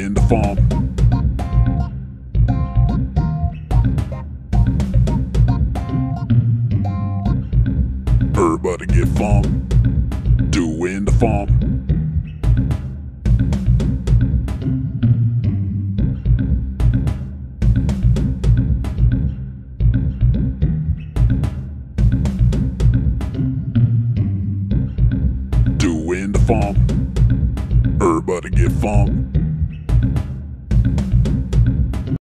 in the farm. Everybody get farm, doing the farm. Doing the farm, everybody get farm.